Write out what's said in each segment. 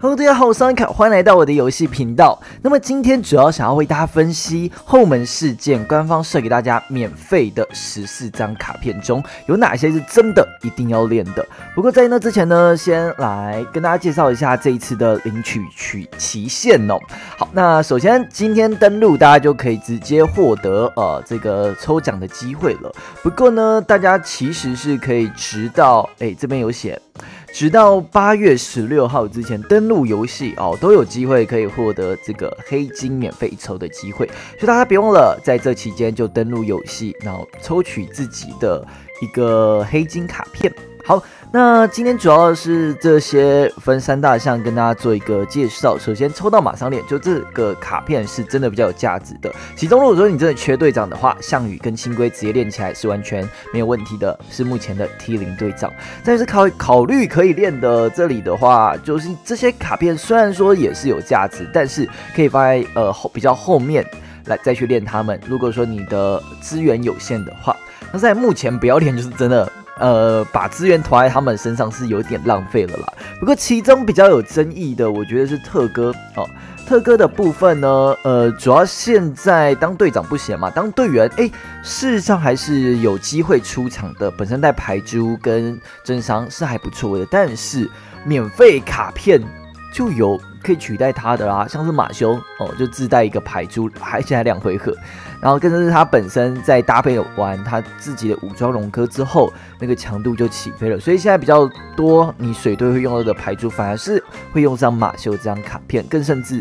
Hello，大家好，我是安卡，欢迎来到我的游戏频道。那么今天主要想要为大家分析后门事件官方设给大家免费的十四张卡片中有哪些是真的一定要练的。不过在那之前呢，先来跟大家介绍一下这一次的领取取期限哦。好，那首先今天登录，大家就可以直接获得呃这个抽奖的机会了。不过呢，大家其实是可以直到哎这边有写。直到八月十六号之前登录游戏哦，都有机会可以获得这个黑金免费抽的机会，所以大家别忘了在这期间就登录游戏，然后抽取自己的一个黑金卡片。好。那今天主要是这些分三大项跟大家做一个介绍。首先抽到马上练，就这个卡片是真的比较有价值的。其中如果说你真的缺队长的话，项羽跟清龟直接练起来是完全没有问题的，是目前的 T 零队长。但是考考虑可以练的这里的话，就是这些卡片虽然说也是有价值，但是可以放在呃后比较后面来再去练他们。如果说你的资源有限的话，那在目前不要练就是真的。呃，把资源投在他们身上是有点浪费了啦。不过其中比较有争议的，我觉得是特哥哦。特哥的部分呢，呃，主要现在当队长不行嘛，当队员，哎，事实上还是有机会出场的。本身带牌珠跟真伤是还不错的，但是免费卡片就有可以取代他的啦，像是马修哦，就自带一个牌珠，还现在两回合。然后，更是他本身在搭配完他自己的武装龙科之后，那个强度就起飞了。所以现在比较多你水队会用到的牌组，反而是会用上马修这张卡片，更甚至。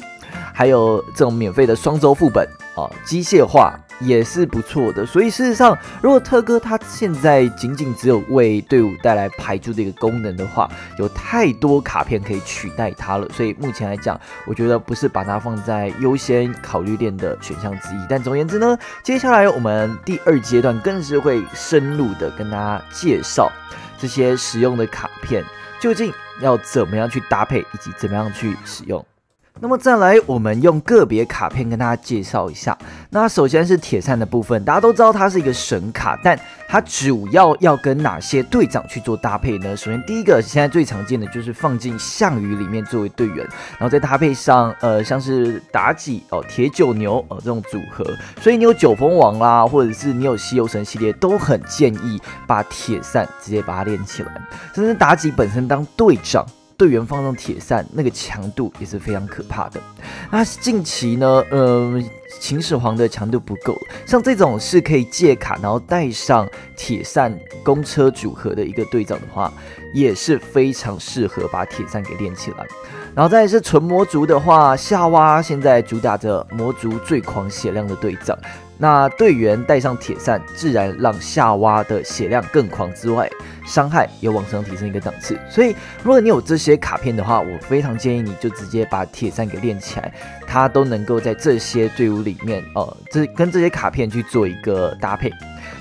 还有这种免费的双周副本啊，机械化也是不错的。所以事实上，如果特哥他现在仅仅只有为队伍带来排珠的一个功能的话，有太多卡片可以取代它了。所以目前来讲，我觉得不是把它放在优先考虑链的选项之一。但总而言之呢，接下来我们第二阶段更是会深入的跟大家介绍这些使用的卡片究竟要怎么样去搭配，以及怎么样去使用。那么再来，我们用个别卡片跟大家介绍一下。那首先是铁扇的部分，大家都知道它是一个神卡，但它主要要跟哪些队长去做搭配呢？首先第一个，现在最常见的就是放进项羽里面作为队员，然后再搭配上呃像是妲己哦、铁九牛哦这种组合。所以你有九峰王啦，或者是你有西游神系列，都很建议把铁扇直接把它练起来。甚至妲己本身当队长。队员放上铁扇，那个强度也是非常可怕的。那近期呢，呃，秦始皇的强度不够，像这种是可以借卡，然后带上铁扇公车组合的一个队长的话，也是非常适合把铁扇给练起来。然后再是纯魔族的话，夏娃现在主打着魔族最狂血量的队长。那队员带上铁扇，自然让夏娃的血量更狂之外，伤害也往上提升一个档次。所以，如果你有这些卡片的话，我非常建议你就直接把铁扇给练起来，它都能够在这些队伍里面，呃，这跟这些卡片去做一个搭配。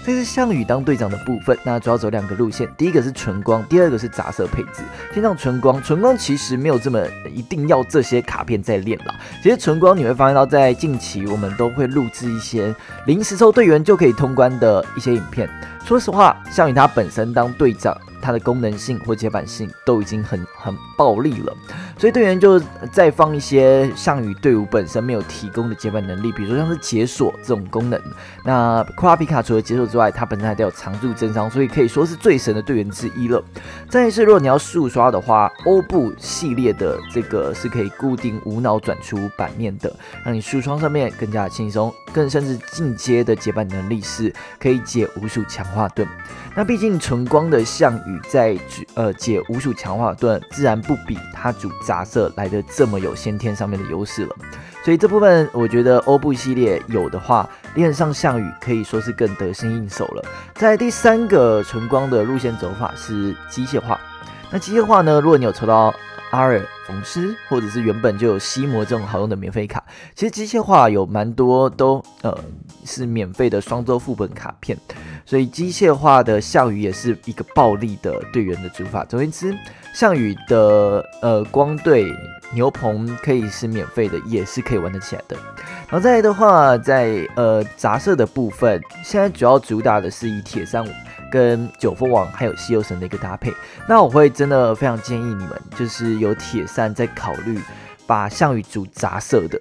这是项羽当队长的部分，那主要走两个路线，第一个是纯光，第二个是杂色配置。先上纯光，纯光其实没有这么一定要这些卡片在练了。其实纯光你会发现到，在近期我们都会录制一些临时抽队员就可以通关的一些影片。说实话，项羽他本身当队长。它的功能性或接板性都已经很很暴力了，所以队员就再放一些项羽队伍本身没有提供的接板能力，比如说像是解锁这种功能。那库拉皮卡除了解锁之外，它本身还带有常驻增伤，所以可以说是最神的队员之一了。再是，如果你要速刷的话，欧布系列的这个是可以固定无脑转出版面的，让你速刷上面更加轻松。更甚至进阶的解板能力是可以解无数强化盾。那毕竟纯光的项羽在呃解无数强化盾，自然不比他主杂色来的这么有先天上面的优势了。所以这部分我觉得欧布系列有的话，练上项羽可以说是更得心应手了。在第三个纯光的路线走法是机械化。那机械化呢，如果你有抽到。阿尔冯斯，或者是原本就有西魔这种好用的免费卡，其实机械化有蛮多都呃是免费的双周副本卡片，所以机械化的项羽也是一个暴力的队员的主法。总而言之，项羽的呃光队牛棚可以是免费的，也是可以玩得起来的。然后再来的话，在呃杂色的部分，现在主要主打的是以铁三五跟九凤王还有西游神的一个搭配。那我会真的非常建议你们，就是有铁扇在考虑把项羽组杂色的。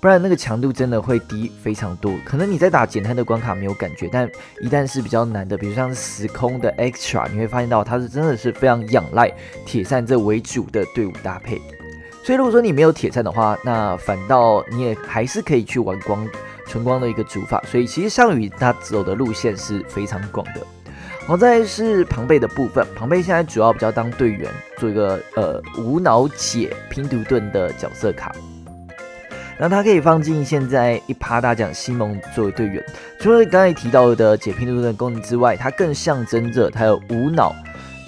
不然那个强度真的会低非常多，可能你在打简单的关卡没有感觉，但一旦是比较难的，比如像时空的 extra，你会发现到它是真的是非常仰赖铁扇这为主的队伍搭配。所以如果说你没有铁扇的话，那反倒你也还是可以去玩光纯光的一个主法。所以其实项羽他走的路线是非常广的。好，再是庞贝的部分，庞贝现在主要比较当队员，做一个呃无脑解拼图盾的角色卡。那它可以放进现在一趴大奖西蒙作为队员，除了刚才提到的解拼图的功能之外，它更象征着它有无脑。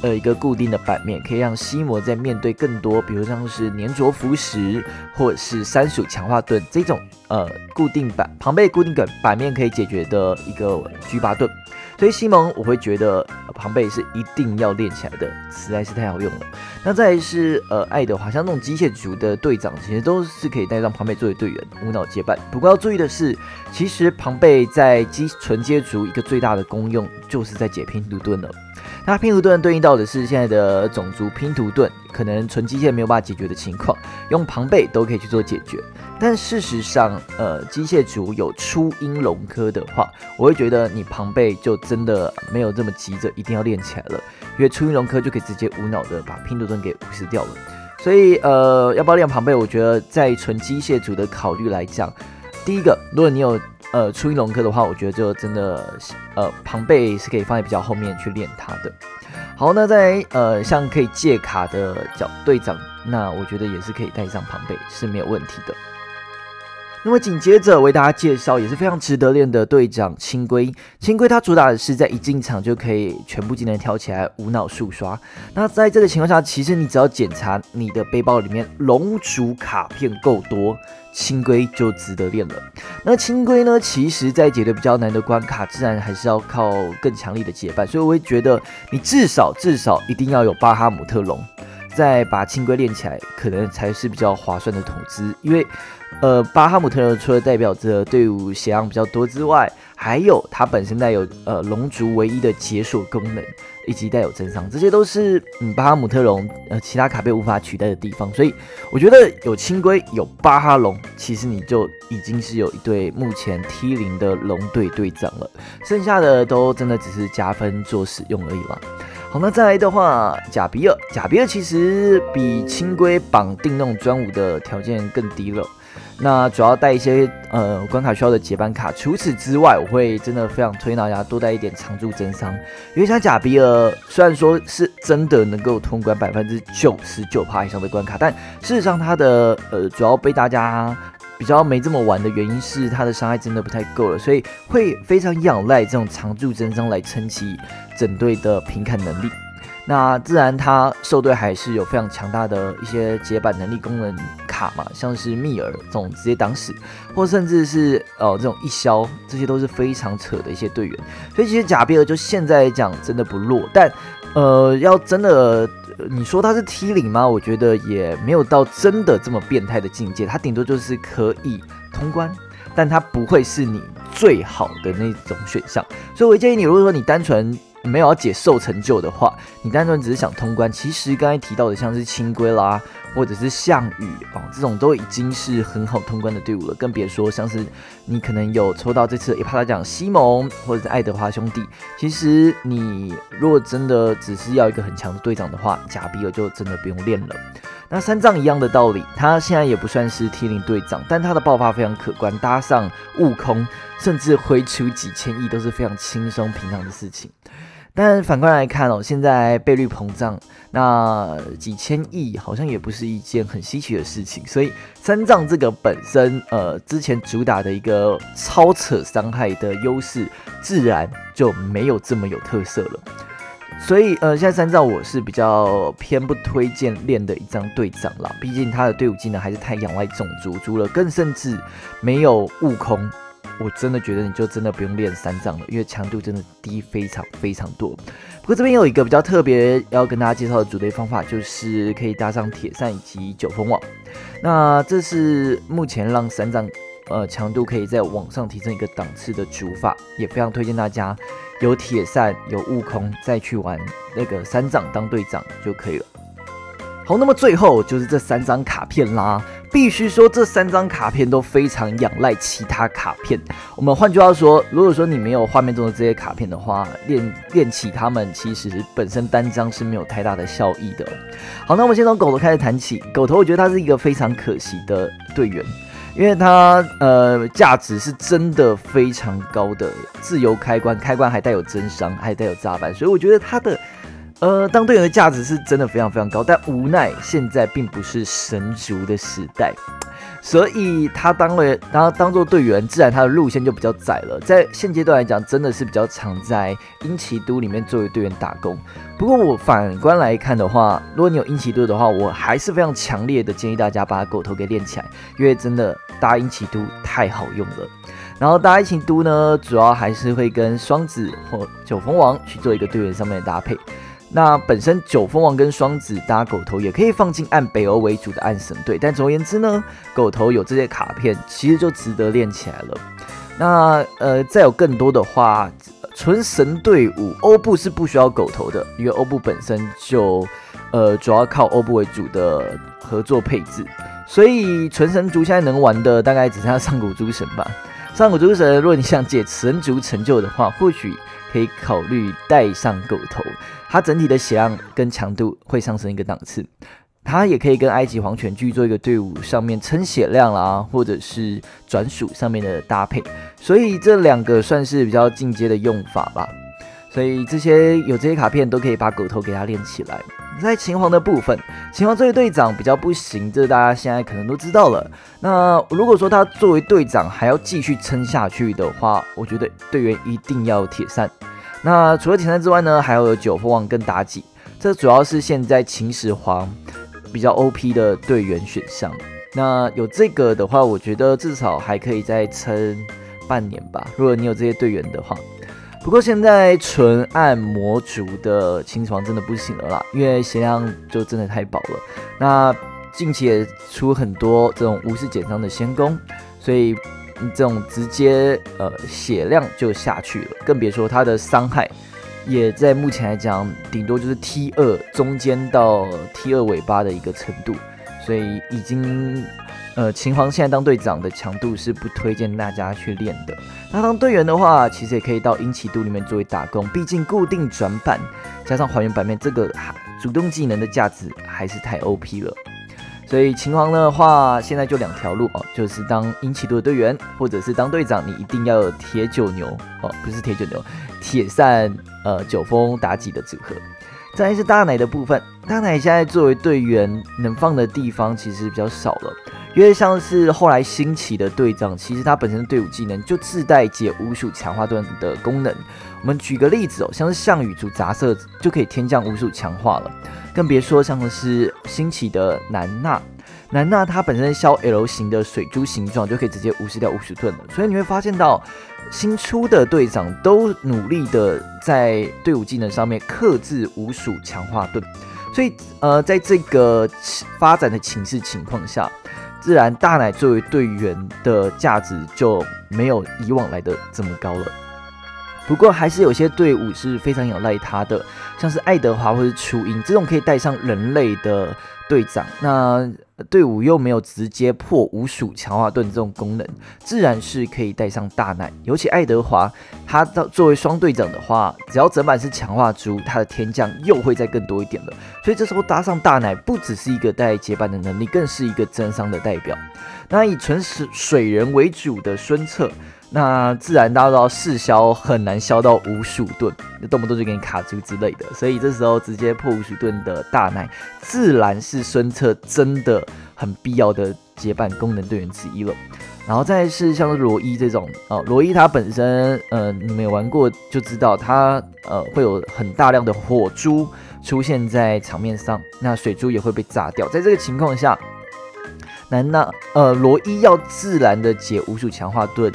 呃，一个固定的版面可以让西魔在面对更多，比如像是粘着符石或者是三鼠强化盾这种呃固定版庞贝固定梗版面可以解决的一个狙拔盾。所以西蒙我会觉得庞贝是一定要练起来的，实在是太好用了。那再是呃爱德华，像那种机械族的队长，其实都是可以带上庞贝作为队员无脑接班。不过要注意的是，其实庞贝在机纯接族一个最大的功用就是在解拼图盾了。那拼图盾对应到的是现在的种族拼图盾，可能纯机械没有办法解决的情况，用庞贝都可以去做解决。但事实上，呃，机械族有初音龙科的话，我会觉得你庞贝就真的没有这么急着一定要练起来了，因为初音龙科就可以直接无脑的把拼图盾给无视掉了。所以，呃，要不要练庞贝？我觉得在纯机械族的考虑来讲，第一个，如果你有。呃，出一龙科的话，我觉得就真的，呃，庞贝是可以放在比较后面去练他的。好，那在呃，像可以借卡的角队长，那我觉得也是可以带上庞贝是没有问题的。那么紧接着为大家介绍也是非常值得练的队长青龟。青龟它主打的是在一进场就可以全部技能跳起来无脑速刷。那在这个情况下，其实你只要检查你的背包里面龙族卡片够多，青龟就值得练了。那青龟呢，其实在解决比较难的关卡，自然还是要靠更强力的结伴。所以我会觉得你至少至少一定要有巴哈姆特龙，再把青龟练起来，可能才是比较划算的投资，因为。呃，巴哈姆特人除了代表着队伍血量比较多之外，还有它本身带有呃龙族唯一的解锁功能，以及带有增伤，这些都是嗯巴哈姆特龙呃其他卡被无法取代的地方。所以我觉得有青龟有巴哈龙，其实你就已经是有一对目前 T 零的龙队队长了，剩下的都真的只是加分做使用而已了。好，那再来的话，贾比尔，贾比尔其实比清规绑定那种专武的条件更低了。那主要带一些呃关卡需要的结班卡，除此之外，我会真的非常推大家多带一点常驻增伤，因为像贾比尔虽然说是真的能够通关百分之九十九趴以上的关卡，但事实上它的呃主要被大家比较没这么玩的原因是它的伤害真的不太够了，所以会非常仰赖这种常驻增伤来撑起整队的平砍能力。那自然，他兽队还是有非常强大的一些解板能力功能卡嘛，像是密尔这种直接挡死，或甚至是哦这种一消，这些都是非常扯的一些队员。所以其实贾比尔就现在来讲真的不弱，但呃要真的你说他是 T 零吗？我觉得也没有到真的这么变态的境界，他顶多就是可以通关，但他不会是你最好的那种选项。所以我建议你，如果说你单纯。没有要解受成就的话，你单纯只是想通关，其实刚才提到的像是清规啦，或者是项羽哦，这种都已经是很好通关的队伍了，更别说像是你可能有抽到这次一帕拉奖西蒙或者是爱德华兄弟，其实你如果真的只是要一个很强的队长的话，贾比尔就真的不用练了。那三藏一样的道理，他现在也不算是 T 零队长，但他的爆发非常可观，搭上悟空，甚至挥出几千亿都是非常轻松平常的事情。但反观来看哦，现在倍率膨胀，那几千亿好像也不是一件很稀奇的事情。所以三藏这个本身呃之前主打的一个超扯伤害的优势，自然就没有这么有特色了。所以呃，现在三藏我是比较偏不推荐练的一张队长啦，毕竟他的队伍技能还是太仰赖种族除了，更甚至没有悟空。我真的觉得你就真的不用练三藏了，因为强度真的低非常非常多。不过这边有一个比较特别要跟大家介绍的组队方法，就是可以搭上铁扇以及九风网。那这是目前让三藏呃强度可以在网上提升一个档次的主法，也非常推荐大家有铁扇有悟空再去玩那个三藏当队长就可以了。好，那么最后就是这三张卡片啦。必须说，这三张卡片都非常仰赖其他卡片。我们换句话说，如果说你没有画面中的这些卡片的话，练练起它们其实本身单张是没有太大的效益的。好，那我们先从狗头开始谈起。狗头，我觉得他是一个非常可惜的队员，因为他呃价值是真的非常高的，自由开关，开关还带有增伤，还带有炸弹，所以我觉得他的。呃，当队员的价值是真的非常非常高，但无奈现在并不是神族的时代，所以他当了当当做队员，自然他的路线就比较窄了。在现阶段来讲，真的是比较常在英奇都里面作为队员打工。不过我反观来看的话，如果你有英奇都的话，我还是非常强烈的建议大家把狗头给练起来，因为真的搭英奇都太好用了。然后搭英奇都呢，主要还是会跟双子或九峰王去做一个队员上面的搭配。那本身九凤王跟双子搭狗头也可以放进按北欧为主的暗神队，但总而言之呢，狗头有这些卡片其实就值得练起来了。那呃，再有更多的话，纯神队伍欧布是不需要狗头的，因为欧布本身就呃主要靠欧布为主的合作配置，所以纯神族现在能玩的大概只剩下上古诸神吧。上古诸神，如果你想解神族成就的话，或许。可以考虑带上狗头，它整体的血量跟强度会上升一个档次。它也可以跟埃及黄泉去做一个队伍上面撑血量啦，或者是转属上面的搭配。所以这两个算是比较进阶的用法吧。所以这些有这些卡片都可以把狗头给它练起来。在秦皇的部分，秦皇作为队长比较不行，这大家现在可能都知道了。那如果说他作为队长还要继续撑下去的话，我觉得队员一定要铁扇。那除了铁扇之外呢，还有九凤王跟妲己，这主要是现在秦始皇比较 OP 的队员选项。那有这个的话，我觉得至少还可以再撑半年吧。如果你有这些队员的话。不过现在纯按魔族的秦始皇真的不行了啦，因为血量就真的太薄了。那近期也出很多这种无视减伤的仙功，所以这种直接呃血量就下去了，更别说他的伤害也在目前来讲顶多就是 T 二中间到 T 二尾巴的一个程度，所以已经。呃，秦皇现在当队长的强度是不推荐大家去练的。那当队员的话，其实也可以到英奇度里面作为打工，毕竟固定转板加上还原版面，这个主动技能的价值还是太 OP 了。所以秦皇的话，现在就两条路哦，就是当英奇度的队员，或者是当队长，你一定要有铁九牛哦，不是铁九牛，铁扇呃九峰妲己的组合。再来是大奶的部分，大奶现在作为队员能放的地方其实比较少了。因为像是后来兴起的队长，其实他本身的队伍技能就自带解无数强化盾的功能。我们举个例子哦，像是项羽组杂色就可以天降无数强化了，更别说像是兴起的南娜，南娜它本身消 L 型的水珠形状就可以直接无视掉无数盾了。所以你会发现到新出的队长都努力的在队伍技能上面克制无数强化盾，所以呃，在这个发展的情势情况下。自然，大奶作为队员的价值就没有以往来的这么高了。不过，还是有些队伍是非常仰赖他的，像是爱德华或是初音这种可以带上人类的队长。那队伍又没有直接破五鼠强化盾这种功能，自然是可以带上大奶。尤其爱德华，他到作为双队长的话，只要整版是强化猪，他的天降又会再更多一点了。所以这时候搭上大奶，不只是一个带接班的能力，更是一个增伤的代表。那以纯水水人为主的孙策。那自然大家都知道，四消很难消到无数盾，动不动就给你卡住之类的，所以这时候直接破无数盾的大奶，自然是孙策真的很必要的结伴功能队员之一了。然后再是像罗伊这种哦，罗伊他本身，呃，你们有玩过就知道，他呃会有很大量的火珠出现在场面上，那水珠也会被炸掉。在这个情况下，难道呃罗伊要自然的解无数强化盾？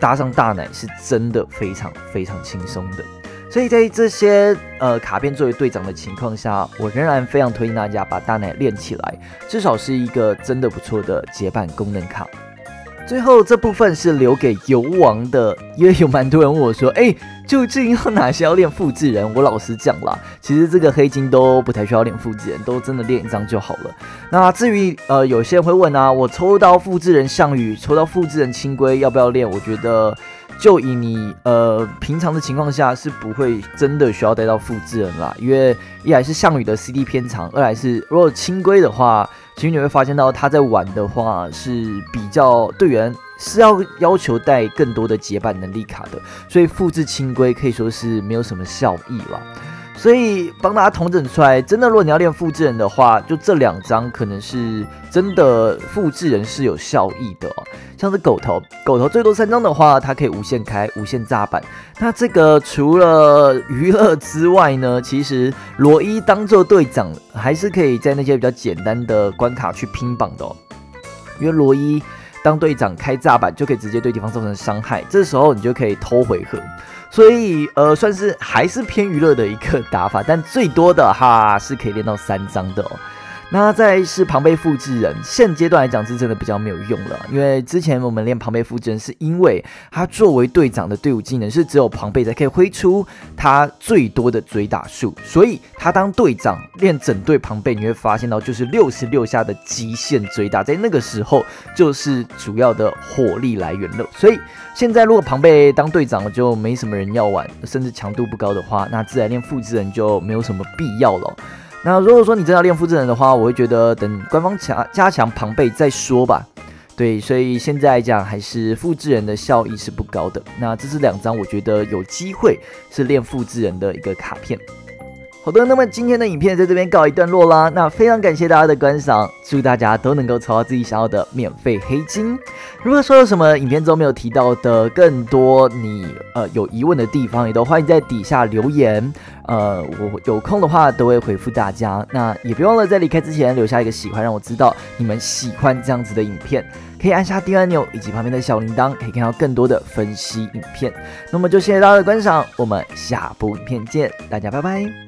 搭上大奶是真的非常非常轻松的，所以在这些呃卡片作为队长的情况下，我仍然非常推荐大家把大奶练起来，至少是一个真的不错的结伴功能卡。最后这部分是留给游王的，因为有蛮多人问我说：“哎，究竟要哪些要练复制人？”我老实讲啦，其实这个黑金都不太需要练复制人，都真的练一张就好了。那至于呃，有些人会问啊，我抽到复制人项羽，抽到复制人清规，要不要练？我觉得。就以你呃平常的情况下是不会真的需要带到复制人啦，因为一来是项羽的 CD 偏长，二来是如果清规的话，其实你会发现到他在玩的话是比较队员是要要求带更多的结板能力卡的，所以复制清规可以说是没有什么效益啦。所以帮大家统整出来，真的，如果你要练复制人的话，就这两张可能是真的复制人是有效益的哦。像是狗头，狗头最多三张的话，它可以无限开、无限炸板。那这个除了娱乐之外呢，其实罗伊当做队长，还是可以在那些比较简单的关卡去拼榜的哦。因为罗伊当队长开炸板，就可以直接对敌方造成伤害，这时候你就可以偷回合。所以，呃，算是还是偏娱乐的一个打法，但最多的哈是可以练到三张的哦。那再是庞贝复制人，现阶段来讲是真的比较没有用了，因为之前我们练庞贝复制人，是因为他作为队长的队伍技能是只有庞贝才可以挥出他最多的追打数，所以他当队长练整队庞贝，你会发现到就是 六十六下的极限追打，在那个时候就是主要的火力来源了。所以现在如果庞贝当队长就没什么人要玩，甚至强度不高的话，那自然练复制人就没有什么必要了。那如果说你真的要练复制人的话，我会觉得等官方强加强庞贝再说吧。对，所以现在来讲还是复制人的效益是不高的。那这是两张我觉得有机会是练复制人的一个卡片。好的，那么今天的影片在这边告一段落啦。那非常感谢大家的观赏，祝大家都能够抽到自己想要的免费黑金。如果说有什么影片中没有提到的更多你呃有疑问的地方，也都欢迎在底下留言。呃，我有空的话都会回复大家。那也别忘了在离开之前留下一个喜欢，让我知道你们喜欢这样子的影片。可以按下订阅按钮以及旁边的小铃铛，可以看到更多的分析影片。那么就谢谢大家的观赏，我们下部影片见，大家拜拜。